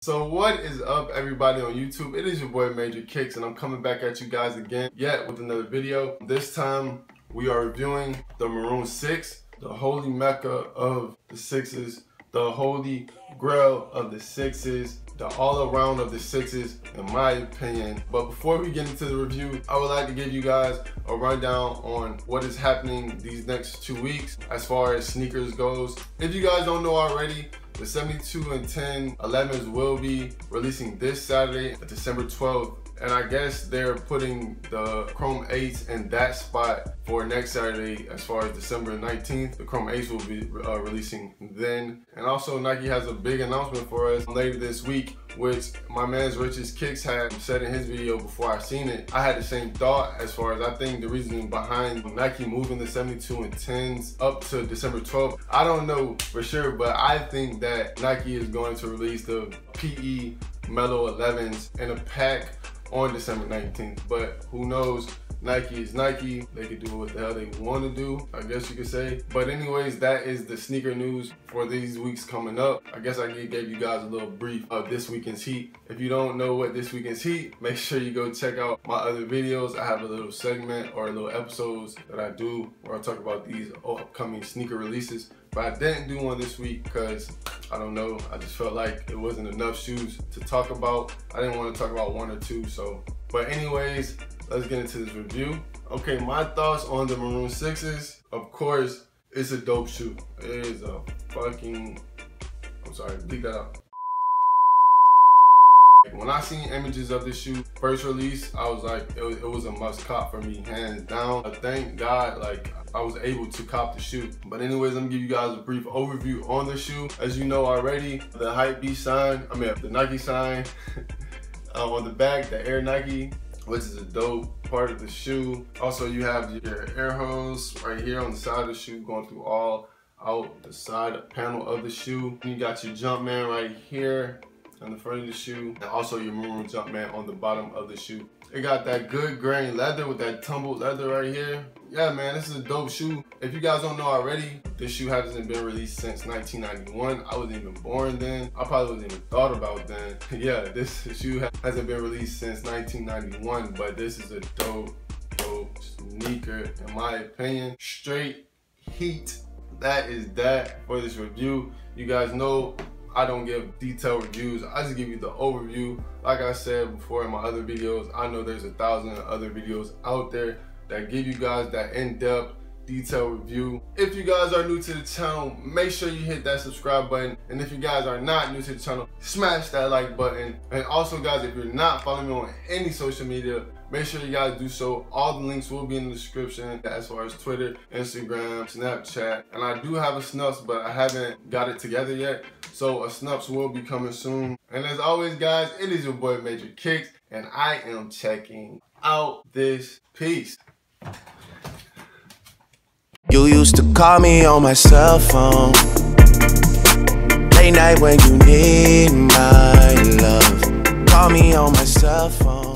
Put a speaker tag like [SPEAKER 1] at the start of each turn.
[SPEAKER 1] So what is up everybody on YouTube? It is your boy Major Kicks and I'm coming back at you guys again yet with another video. This time we are reviewing the Maroon 6, the holy mecca of the sixes, the holy grail of the sixes, the all around of the sixes in my opinion. But before we get into the review, I would like to give you guys a rundown on what is happening these next two weeks as far as sneakers goes. If you guys don't know already, the 72 and 10 11s will be releasing this Saturday, December 12th. And I guess they're putting the Chrome 8s in that spot for next Saturday as far as December 19th. The Chrome 8s will be uh, releasing then. And also Nike has a big announcement for us later this week which my man's Rich's Kicks had said in his video before I seen it. I had the same thought as far as I think the reasoning behind Nike moving the 72 and 10s up to December 12th. I don't know for sure, but I think that Nike is going to release the PE Melo 11s in a pack on December 19th. But who knows? Nike is Nike. They can do what the hell they want to do, I guess you could say. But anyways, that is the sneaker news for these weeks coming up. I guess I gave you guys a little brief of this weekend's heat. If you don't know what this weekend's heat, make sure you go check out my other videos. I have a little segment or a little episodes that I do where I talk about these upcoming sneaker releases. But I didn't do one this week because I don't know. I just felt like it wasn't enough shoes to talk about. I didn't want to talk about one or two. So, but anyways, let's get into this review. Okay, my thoughts on the Maroon 6s. Of course, it's a dope shoe. It is a fucking, I'm sorry, leave that out. When I seen images of this shoe first release, I was like, it was, it was a must cop for me, hands down. But thank God, like, I was able to cop the shoe. But anyways, I'm gonna give you guys a brief overview on the shoe. As you know already, the Hypebeast sign, I mean, the Nike sign uh, on the back, the Air Nike, which is a dope part of the shoe. Also, you have your air hose right here on the side of the shoe going through all out the side panel of the shoe. You got your Jumpman right here on the front of the shoe and also your Maroon Jumpman on the bottom of the shoe. It got that good grain leather with that tumbled leather right here. Yeah, man, this is a dope shoe. If you guys don't know already, this shoe hasn't been released since 1991. I wasn't even born then. I probably wasn't even thought about then. yeah, this shoe hasn't been released since 1991, but this is a dope, dope sneaker in my opinion. Straight heat. That is that for this review. You guys know I don't give detailed reviews. I just give you the overview. Like I said before in my other videos, I know there's a thousand other videos out there that give you guys that in-depth detailed review. If you guys are new to the channel, make sure you hit that subscribe button. And if you guys are not new to the channel, smash that like button. And also guys, if you're not following me on any social media, make sure you guys do so. All the links will be in the description as far as Twitter, Instagram, Snapchat. And I do have a Snuffs, but I haven't got it together yet. So a Snuffs will be coming soon. And as always guys, it is your boy Major Kicks and I am checking out this piece.
[SPEAKER 2] You used to call me on my cell phone. Late night when you need my love. Call me on my cell phone.